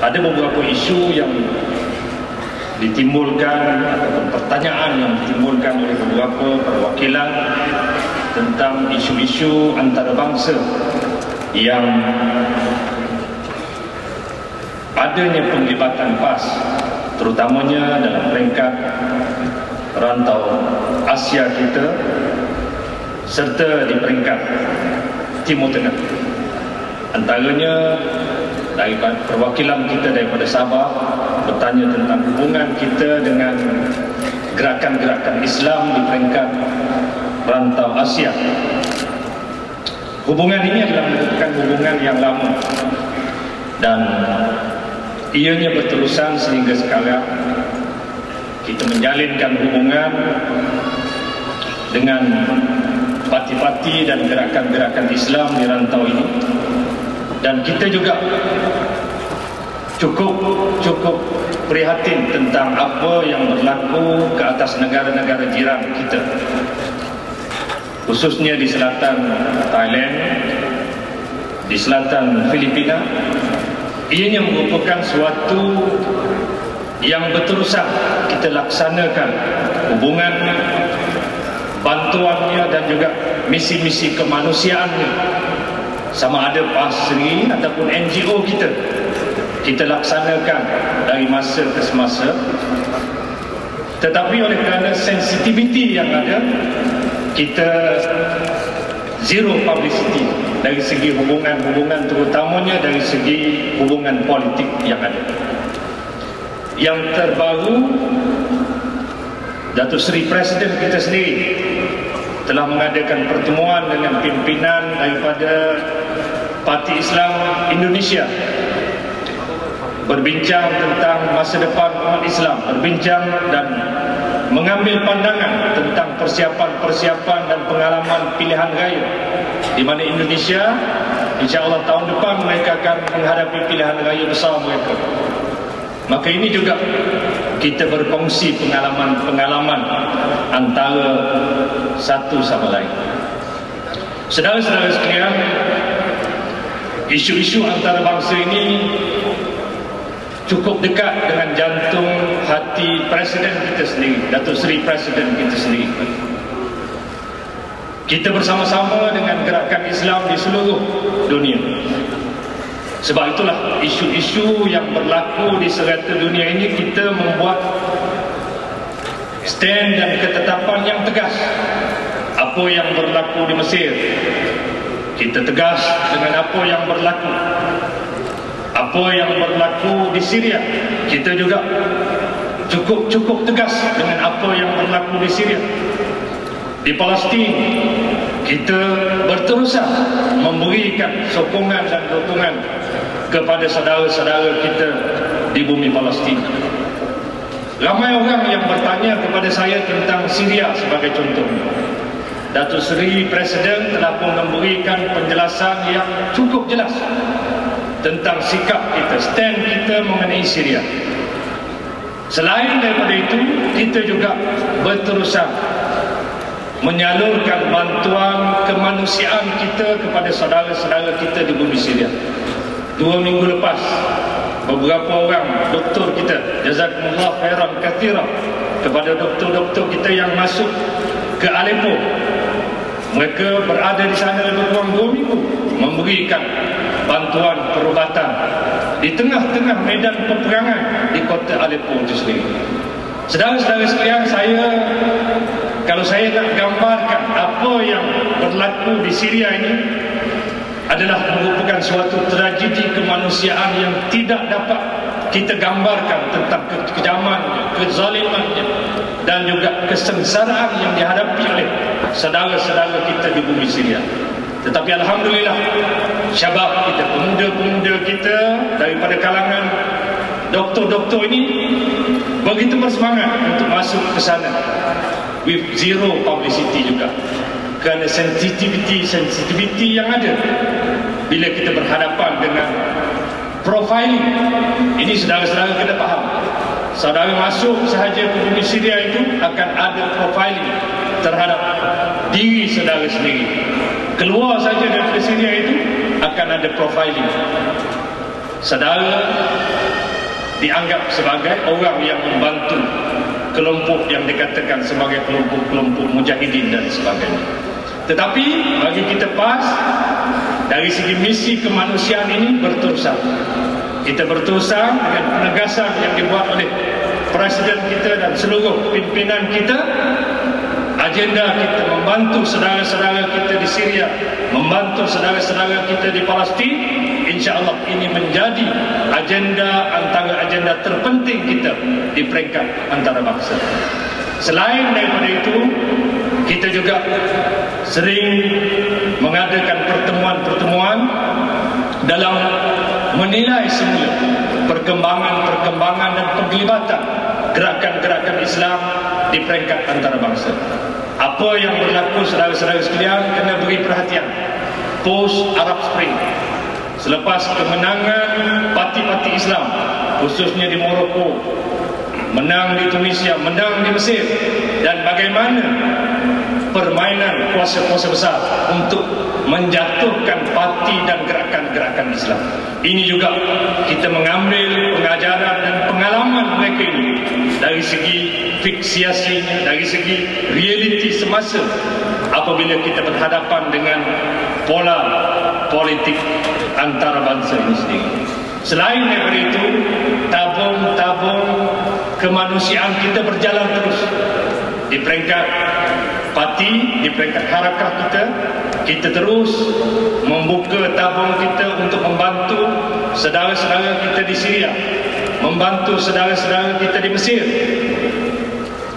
ada beberapa isu yang ditimbulkan ataupun pertanyaan yang ditimbulkan oleh beberapa perwakilan tentang isu-isu antarabangsa yang adanya penglibatan PAS terutamanya dalam peringkat rantau Asia kita serta di peringkat Timur Tengah. Antaranya dari perwakilan kita daripada Sabah bertanya tentang hubungan kita dengan gerakan-gerakan Islam di peringkat rantau Asia. Hubungan ini adalah merupakan hubungan yang lama dan ianya berterusan sehingga sekarang kita menjalinkan hubungan dengan parti-parti dan gerakan-gerakan Islam di rantau ini dan kita juga cukup cukup prihatin tentang apa yang berlaku ke atas negara-negara jiran kita. Khususnya di selatan Thailand di selatan Filipina ianya merupakan suatu yang berterusan kita laksanakan hubungan bantuannya dan juga misi-misi kemanusiaannya sama ada PASRI ataupun NGO kita kita laksanakan dari masa ke semasa tetapi oleh kerana sensitiviti yang ada kita zero publicity dari segi hubungan-hubungan terutamanya dari segi hubungan politik yang ada. Yang terbaru Datuk Seri Presiden kita sendiri telah mengadakan pertemuan dengan pimpinan daripada Parti Islam Indonesia berbincang tentang masa depan umat Islam, berbincang dan mengambil pandangan tentang persiapan-persiapan dan pengalaman pilihan raya di mana Indonesia insya-Allah tahun depan mereka akan menghadapi pilihan raya besar mereka. Maka ini juga kita berkongsi pengalaman-pengalaman antara satu sama lain. Saudara-saudara sekalian, isu-isu antarabangsa ini cukup dekat dengan jantung hati Presiden kita sendiri, Datuk Seri Presiden kita sendiri. Kita bersama-sama dengan gerakan Islam di seluruh dunia. Sebab itulah isu-isu yang berlaku di serata dunia ini kita membuat stand dan ketetapan yang tegas. Apa yang berlaku di Mesir, kita tegas dengan apa yang berlaku. Apa yang berlaku di Syria kita juga cukup-cukup tegas dengan apa yang berlaku di Syria. Di Palestin kita berterusan memberikan sokongan dan dukungan kepada saudara-saudara kita di bumi Palestin. Ramai orang yang bertanya kepada saya tentang Syria sebagai contoh Datuk Seri Presiden telah pun memberikan penjelasan yang cukup jelas tentang sikap kita, stand kita mengenai Syria. Selain daripada itu, kita juga berterusan menyalurkan bantuan kemanusiaan kita kepada saudara-saudara kita di bumi Syria. Dua minggu lepas, beberapa orang doktor kita, jazakumullah khairan kathira, kepada doktor-doktor kita yang masuk ke Aleppo. Mereka berada di sana lebih kurang dua minggu memberikan bantuan perubatan di tengah-tengah medan peperangan di kota Aleppo itu sendiri. Sedang-sedang sekalian, saya kalau saya nak gambarkan apa yang berlaku di Syria ini adalah merupakan suatu tragedi kemanusiaan yang tidak dapat kita gambarkan tentang kekejaman, kezalimannya dan juga kesengsaraan yang dihadapi oleh saudara-saudara kita di bumi Syria. Tetapi Alhamdulillah Syabab kita, pemuda-pemuda kita Daripada kalangan Doktor-doktor ini Begitu bersemangat untuk masuk ke sana. With zero publicity juga. Kerana sensitivity-sensitivity yang ada Bila kita berhadapan dengan Profiling. Ini saudara-saudara kena faham Saudara masuk sahaja ke bumi Syria itu Akan ada profiling Terhadap diri saudara sendiri keluar saja dari Syria itu akan ada profiling saudara dianggap sebagai orang yang membantu kelompok yang dikatakan sebagai kelompok-kelompok mujahidin dan sebagainya. Tetapi bagi kita PAS dari segi misi kemanusiaan ini berterusan. Kita berterusan dengan penegasan yang dibuat oleh Presiden kita dan seluruh pimpinan kita agenda kita membantu saudara-saudara kita di Syria, membantu saudara-saudara kita di Palestin, insya-Allah ini menjadi agenda antara agenda terpenting kita di peringkat antarabangsa. Selain daripada itu, kita juga sering mengadakan pertemuan-pertemuan dalam menilai semula perkembangan-perkembangan dan penglibatan gerakan-gerakan Islam di peringkat antarabangsa. Apa yang berlaku saudara-saudara sekalian kena beri perhatian. Post Arab Spring. Selepas kemenangan parti-parti Islam khususnya di Morocco, menang di Tunisia, menang di Mesir dan bagaimana permainan kuasa-kuasa besar untuk menjatuhkan parti dan gerakan-gerakan Islam. Ini juga kita mengambil pengajaran dan pengalaman mereka ini dari segi fiksiasinya, dari segi realiti semasa apabila kita berhadapan dengan pola politik antarabangsa ini sendiri. Selain daripada itu, tabung-tabung kemanusiaan kita berjalan terus di peringkat parti, di peringkat harakah kita, kita terus membuka tabung kita untuk membantu saudara-saudara kita di Syria, membantu saudara-saudara kita di Mesir,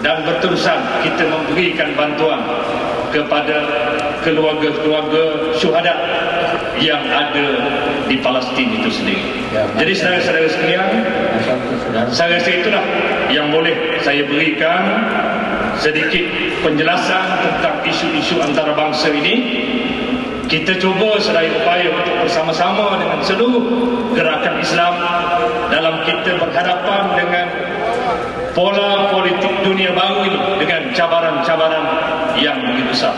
dan berterusan kita memberikan bantuan kepada keluarga-keluarga syuhada yang ada di Palestin itu sendiri. Ya, Jadi saudara-saudara sekalian, saya rasa itulah yang boleh saya berikan sedikit penjelasan tentang isu-isu antarabangsa ini. Kita cuba sedaya upaya untuk bersama-sama dengan seluruh gerakan Islam dalam kita berhadapan dengan pola politik dunia baru ini dengan cabaran-cabaran yang begitu besar.